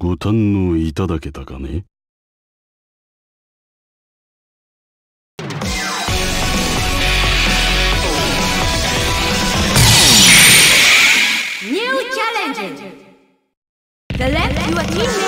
ご堪能いただけたかね New challenge! Select your team member. Select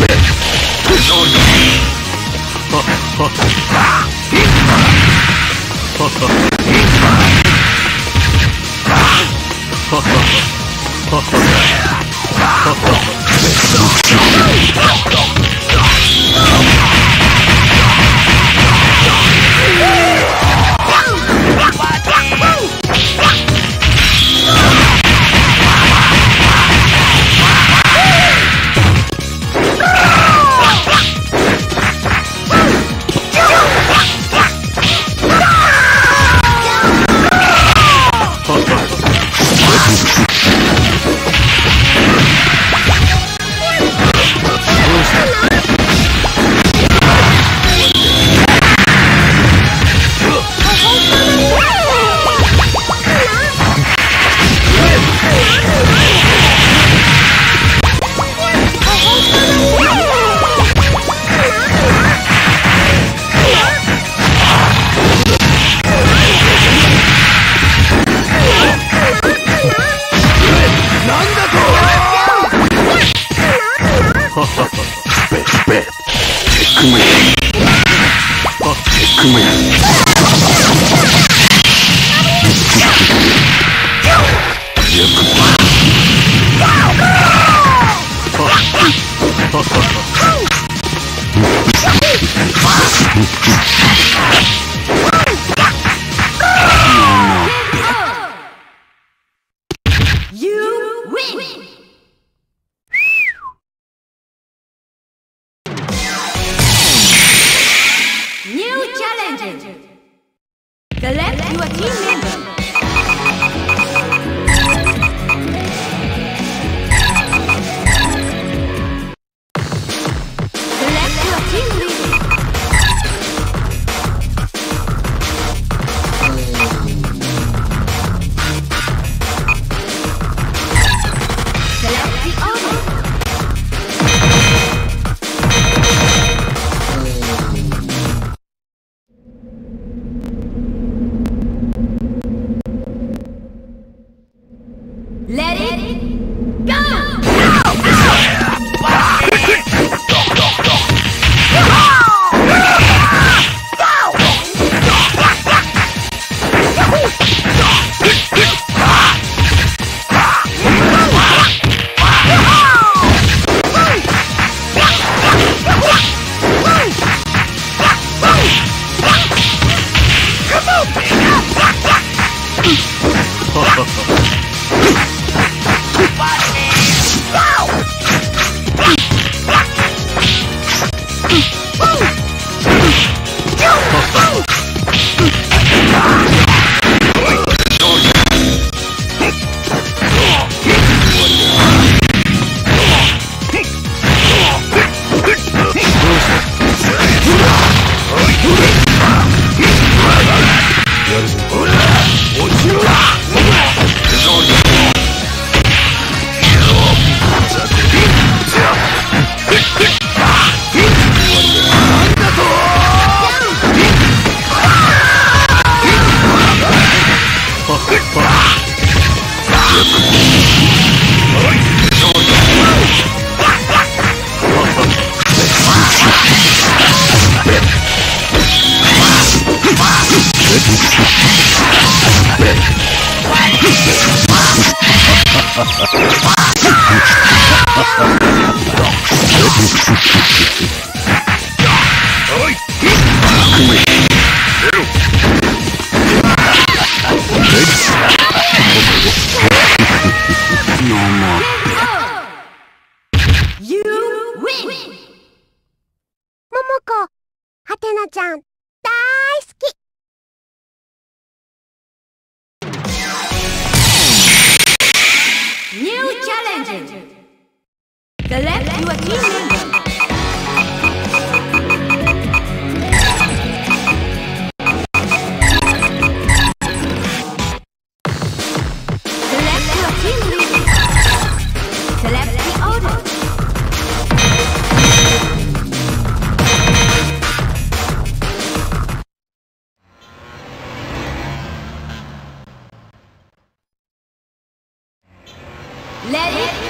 You Okay. お い Let it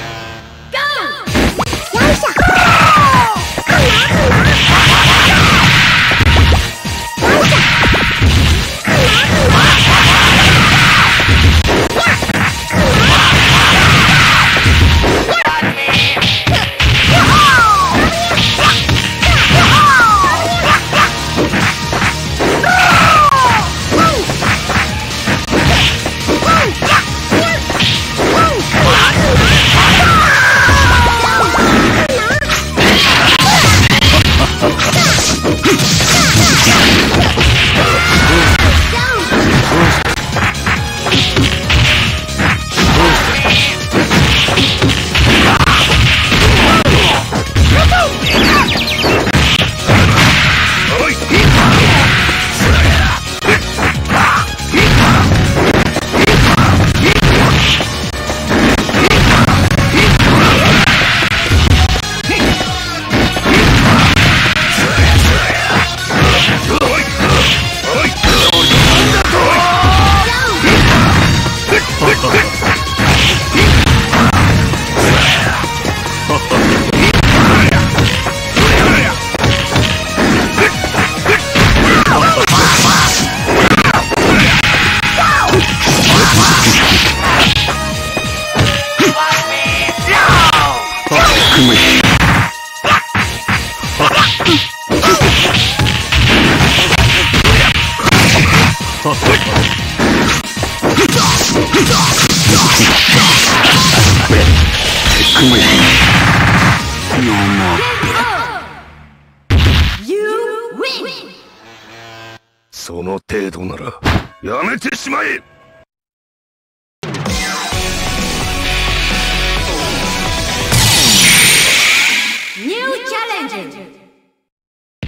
その程度ならやめてしまえニューチャレンジ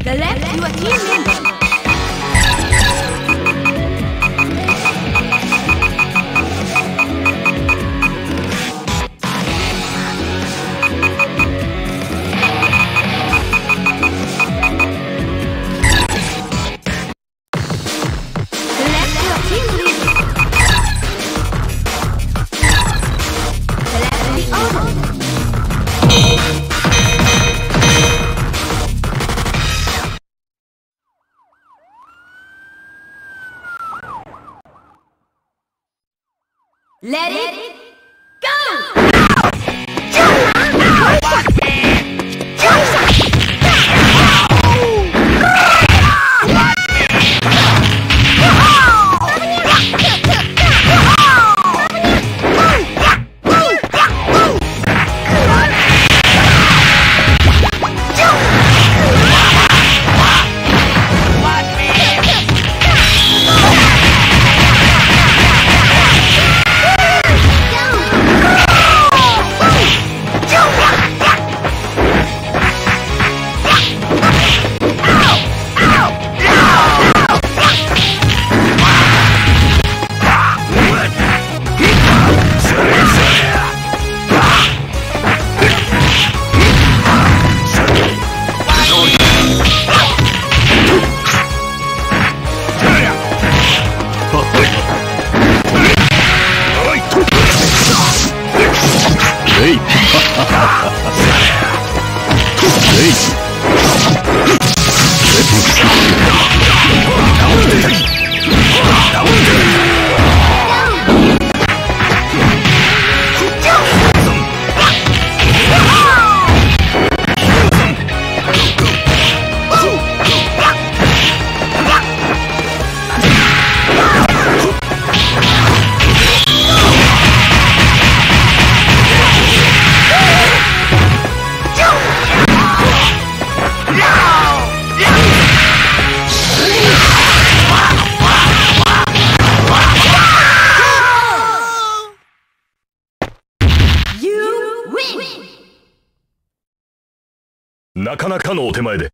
The left your team member. Let, Let it なかのお手前で。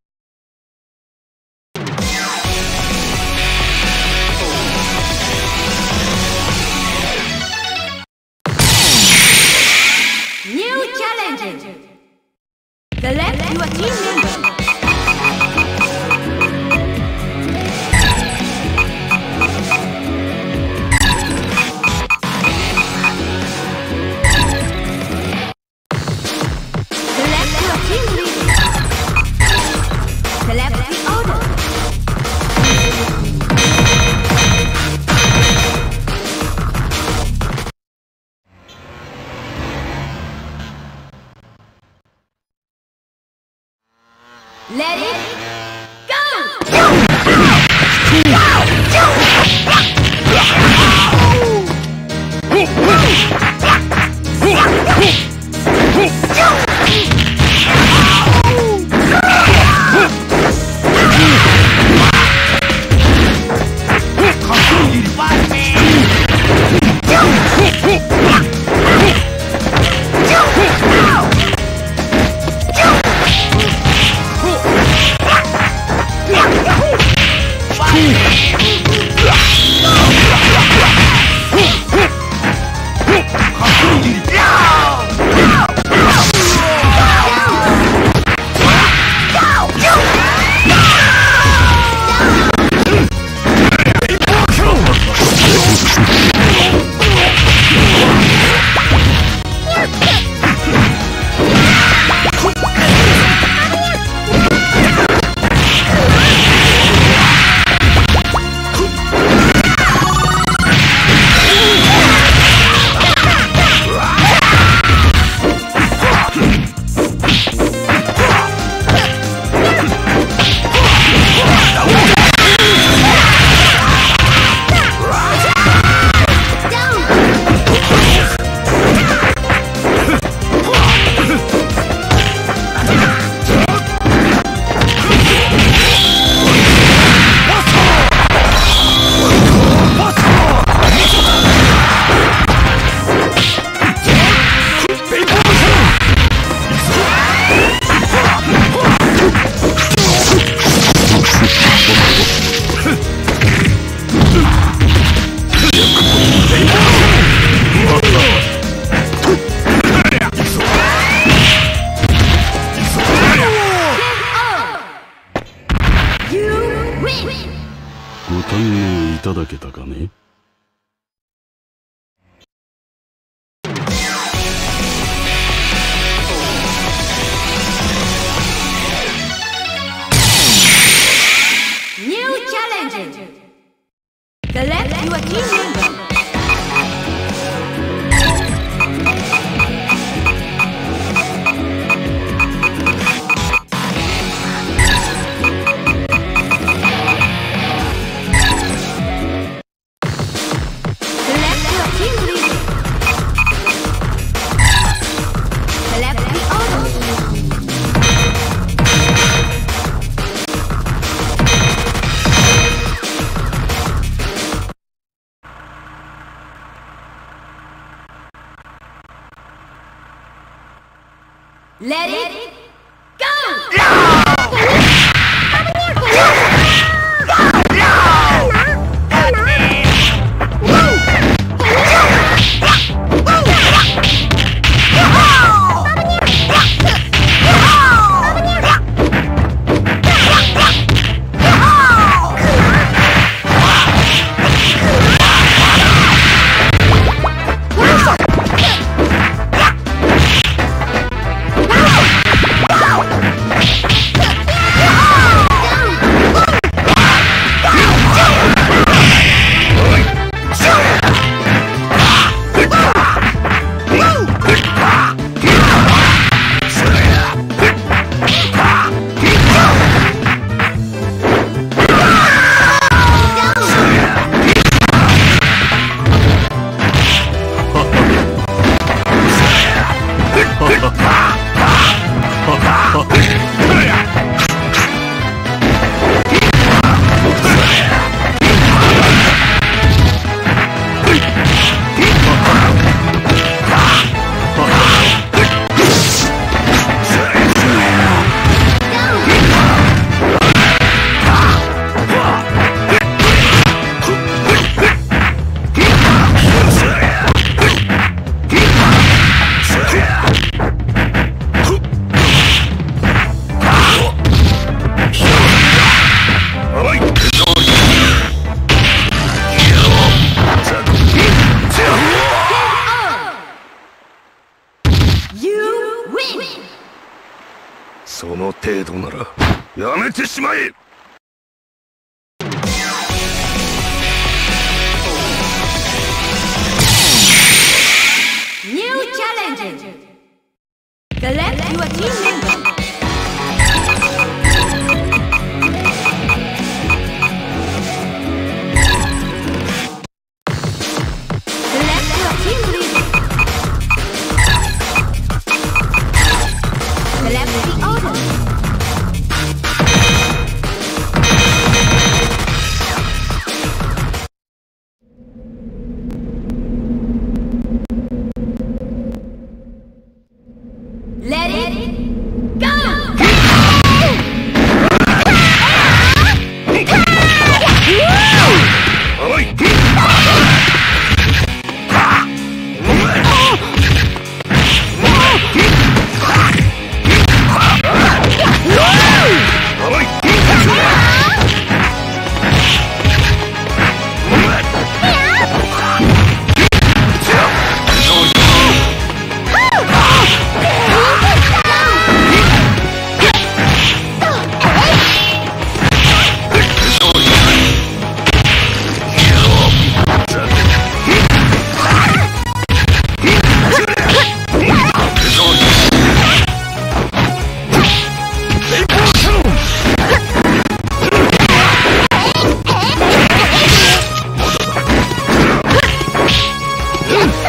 Yes!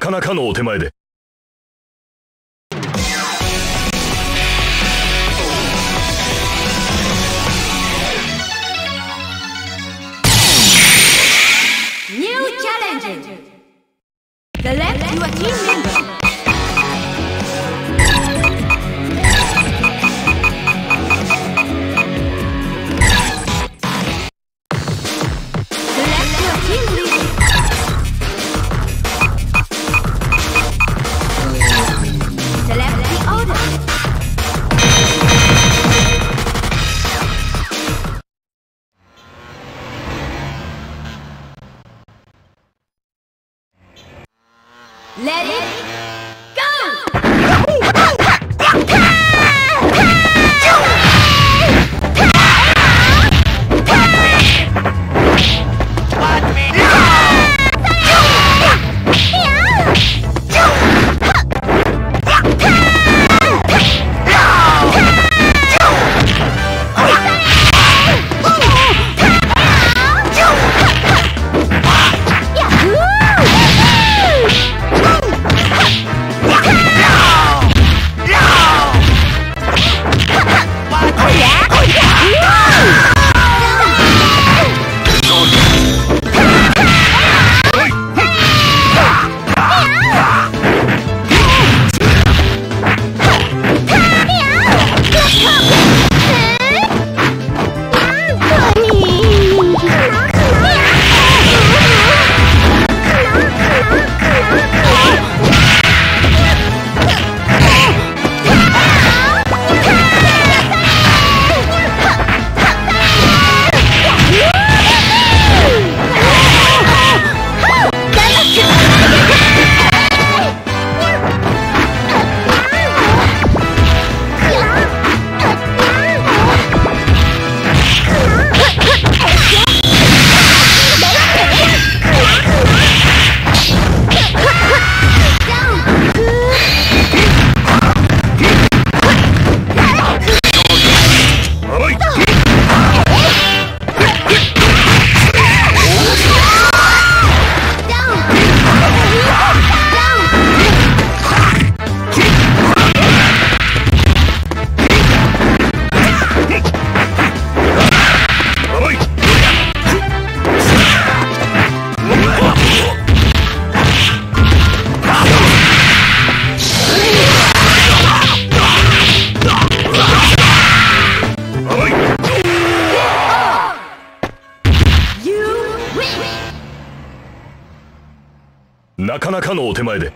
なかなかのお手前で。なかのお手前で。